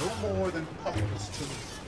no more than puppets to